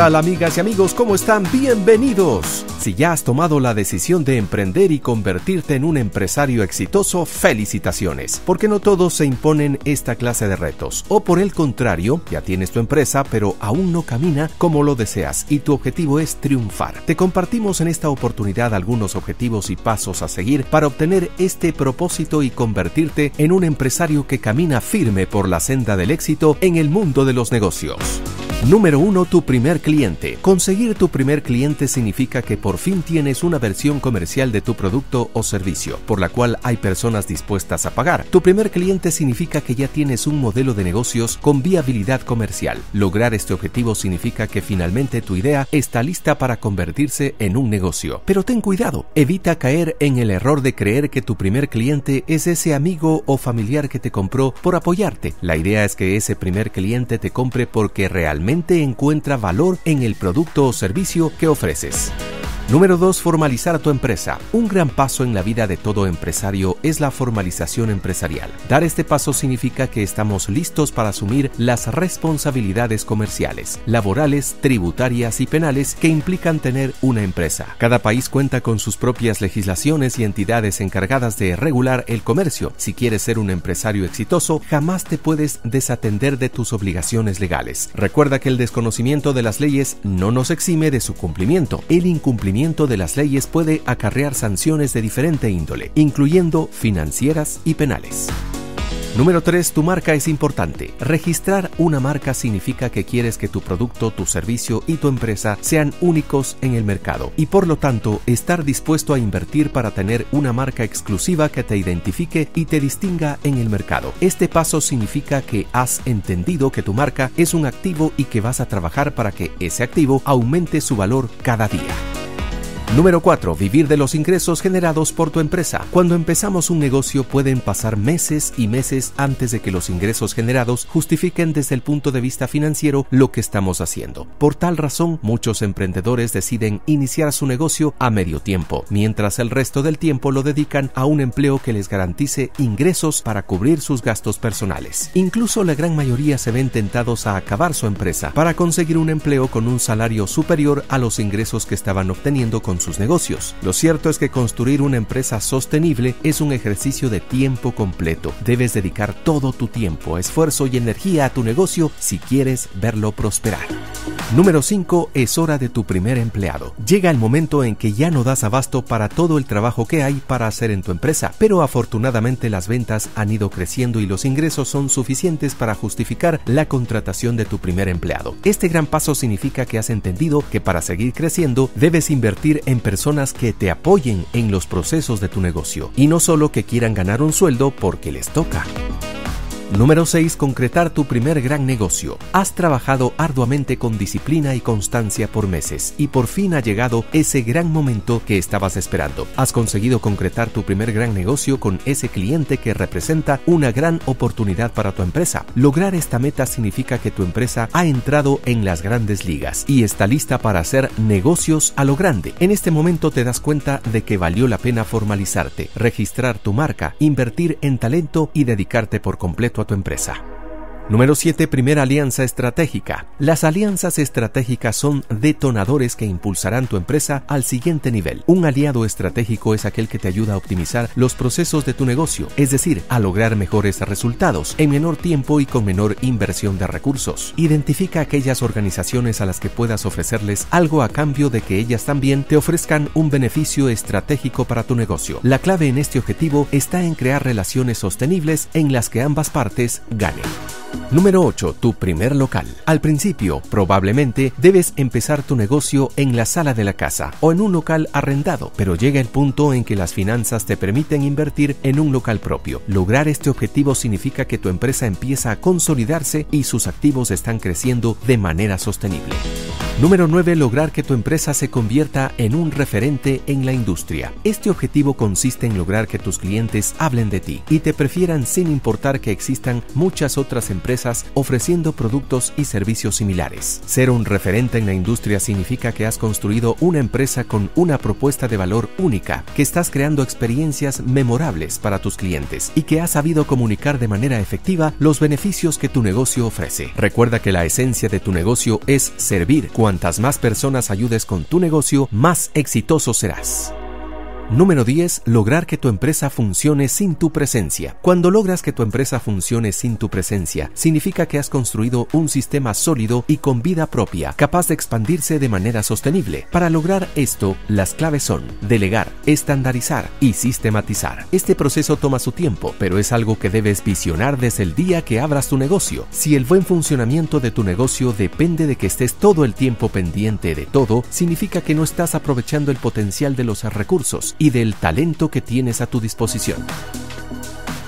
¿Qué tal amigas y amigos? ¿Cómo están? Bienvenidos. Si ya has tomado la decisión de emprender y convertirte en un empresario exitoso, felicitaciones, porque no todos se imponen esta clase de retos. O por el contrario, ya tienes tu empresa, pero aún no camina como lo deseas y tu objetivo es triunfar. Te compartimos en esta oportunidad algunos objetivos y pasos a seguir para obtener este propósito y convertirte en un empresario que camina firme por la senda del éxito en el mundo de los negocios. Número 1. Tu primer cliente. Conseguir tu primer cliente significa que por fin tienes una versión comercial de tu producto o servicio, por la cual hay personas dispuestas a pagar. Tu primer cliente significa que ya tienes un modelo de negocios con viabilidad comercial. Lograr este objetivo significa que finalmente tu idea está lista para convertirse en un negocio. Pero ten cuidado, evita caer en el error de creer que tu primer cliente es ese amigo o familiar que te compró por apoyarte. La idea es que ese primer cliente te compre porque realmente encuentra valor en el producto o servicio que ofreces. Número 2. Formalizar tu empresa. Un gran paso en la vida de todo empresario es la formalización empresarial. Dar este paso significa que estamos listos para asumir las responsabilidades comerciales, laborales, tributarias y penales que implican tener una empresa. Cada país cuenta con sus propias legislaciones y entidades encargadas de regular el comercio. Si quieres ser un empresario exitoso, jamás te puedes desatender de tus obligaciones legales. Recuerda que el desconocimiento de las leyes no nos exime de su cumplimiento. El incumplimiento de las leyes puede acarrear sanciones de diferente índole, incluyendo financieras y penales. Número 3. Tu marca es importante. Registrar una marca significa que quieres que tu producto, tu servicio y tu empresa sean únicos en el mercado y por lo tanto estar dispuesto a invertir para tener una marca exclusiva que te identifique y te distinga en el mercado. Este paso significa que has entendido que tu marca es un activo y que vas a trabajar para que ese activo aumente su valor cada día. Número 4. Vivir de los ingresos generados por tu empresa. Cuando empezamos un negocio pueden pasar meses y meses antes de que los ingresos generados justifiquen desde el punto de vista financiero lo que estamos haciendo. Por tal razón, muchos emprendedores deciden iniciar su negocio a medio tiempo, mientras el resto del tiempo lo dedican a un empleo que les garantice ingresos para cubrir sus gastos personales. Incluso la gran mayoría se ven tentados a acabar su empresa para conseguir un empleo con un salario superior a los ingresos que estaban obteniendo con sus negocios. Lo cierto es que construir una empresa sostenible es un ejercicio de tiempo completo. Debes dedicar todo tu tiempo, esfuerzo y energía a tu negocio si quieres verlo prosperar. Número 5. Es hora de tu primer empleado. Llega el momento en que ya no das abasto para todo el trabajo que hay para hacer en tu empresa, pero afortunadamente las ventas han ido creciendo y los ingresos son suficientes para justificar la contratación de tu primer empleado. Este gran paso significa que has entendido que para seguir creciendo debes invertir en personas que te apoyen en los procesos de tu negocio y no solo que quieran ganar un sueldo porque les toca. Número 6. Concretar tu primer gran negocio. Has trabajado arduamente con disciplina y constancia por meses y por fin ha llegado ese gran momento que estabas esperando. Has conseguido concretar tu primer gran negocio con ese cliente que representa una gran oportunidad para tu empresa. Lograr esta meta significa que tu empresa ha entrado en las grandes ligas y está lista para hacer negocios a lo grande. En este momento te das cuenta de que valió la pena formalizarte, registrar tu marca, invertir en talento y dedicarte por completo tu empresa. Número 7. Primera alianza estratégica. Las alianzas estratégicas son detonadores que impulsarán tu empresa al siguiente nivel. Un aliado estratégico es aquel que te ayuda a optimizar los procesos de tu negocio, es decir, a lograr mejores resultados en menor tiempo y con menor inversión de recursos. Identifica aquellas organizaciones a las que puedas ofrecerles algo a cambio de que ellas también te ofrezcan un beneficio estratégico para tu negocio. La clave en este objetivo está en crear relaciones sostenibles en las que ambas partes ganen. Número 8. Tu primer local. Al principio, probablemente, debes empezar tu negocio en la sala de la casa o en un local arrendado, pero llega el punto en que las finanzas te permiten invertir en un local propio. Lograr este objetivo significa que tu empresa empieza a consolidarse y sus activos están creciendo de manera sostenible. Número 9. Lograr que tu empresa se convierta en un referente en la industria. Este objetivo consiste en lograr que tus clientes hablen de ti y te prefieran sin importar que existan muchas otras empresas ofreciendo productos y servicios similares. Ser un referente en la industria significa que has construido una empresa con una propuesta de valor única, que estás creando experiencias memorables para tus clientes y que has sabido comunicar de manera efectiva los beneficios que tu negocio ofrece. Recuerda que la esencia de tu negocio es servir cuantas más personas ayudes con tu negocio, más exitoso serás. Número 10. Lograr que tu empresa funcione sin tu presencia. Cuando logras que tu empresa funcione sin tu presencia, significa que has construido un sistema sólido y con vida propia, capaz de expandirse de manera sostenible. Para lograr esto, las claves son delegar, estandarizar y sistematizar. Este proceso toma su tiempo, pero es algo que debes visionar desde el día que abras tu negocio. Si el buen funcionamiento de tu negocio depende de que estés todo el tiempo pendiente de todo, significa que no estás aprovechando el potencial de los recursos y del talento que tienes a tu disposición.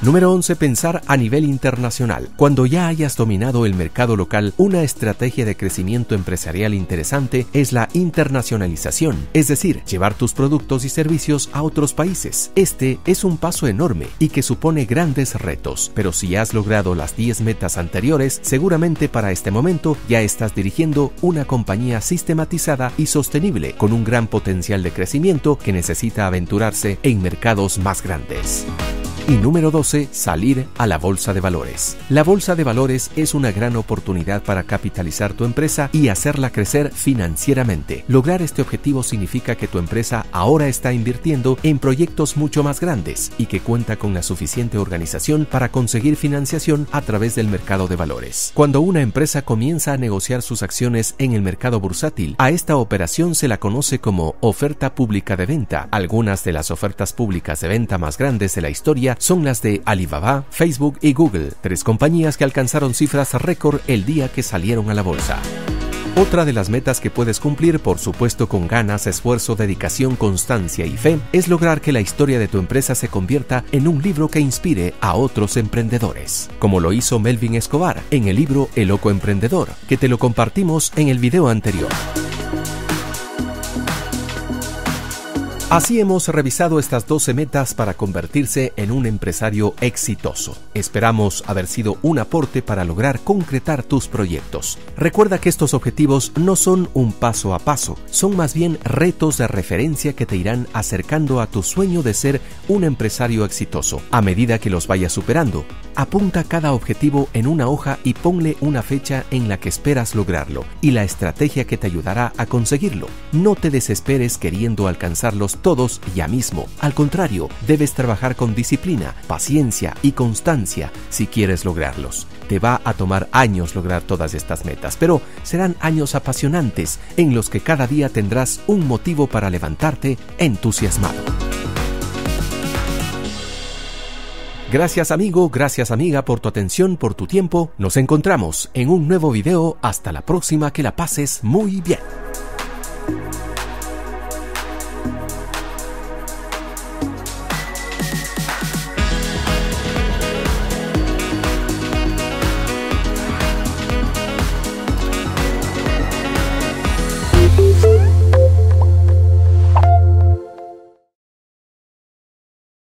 Número 11. Pensar a nivel internacional. Cuando ya hayas dominado el mercado local, una estrategia de crecimiento empresarial interesante es la internacionalización, es decir, llevar tus productos y servicios a otros países. Este es un paso enorme y que supone grandes retos, pero si has logrado las 10 metas anteriores, seguramente para este momento ya estás dirigiendo una compañía sistematizada y sostenible con un gran potencial de crecimiento que necesita aventurarse en mercados más grandes. Y número 12, salir a la bolsa de valores. La bolsa de valores es una gran oportunidad para capitalizar tu empresa y hacerla crecer financieramente. Lograr este objetivo significa que tu empresa ahora está invirtiendo en proyectos mucho más grandes y que cuenta con la suficiente organización para conseguir financiación a través del mercado de valores. Cuando una empresa comienza a negociar sus acciones en el mercado bursátil, a esta operación se la conoce como oferta pública de venta. Algunas de las ofertas públicas de venta más grandes de la historia son las de Alibaba, Facebook y Google, tres compañías que alcanzaron cifras récord el día que salieron a la bolsa. Otra de las metas que puedes cumplir, por supuesto con ganas, esfuerzo, dedicación, constancia y fe, es lograr que la historia de tu empresa se convierta en un libro que inspire a otros emprendedores, como lo hizo Melvin Escobar en el libro El Loco Emprendedor, que te lo compartimos en el video anterior. Así hemos revisado estas 12 metas para convertirse en un empresario exitoso. Esperamos haber sido un aporte para lograr concretar tus proyectos. Recuerda que estos objetivos no son un paso a paso, son más bien retos de referencia que te irán acercando a tu sueño de ser un empresario exitoso. A medida que los vayas superando, apunta cada objetivo en una hoja y ponle una fecha en la que esperas lograrlo y la estrategia que te ayudará a conseguirlo. No te desesperes queriendo alcanzarlos todos ya mismo. Al contrario, debes trabajar con disciplina, paciencia y constancia si quieres lograrlos. Te va a tomar años lograr todas estas metas, pero serán años apasionantes en los que cada día tendrás un motivo para levantarte entusiasmado. Gracias amigo, gracias amiga por tu atención, por tu tiempo. Nos encontramos en un nuevo video. Hasta la próxima, que la pases muy bien.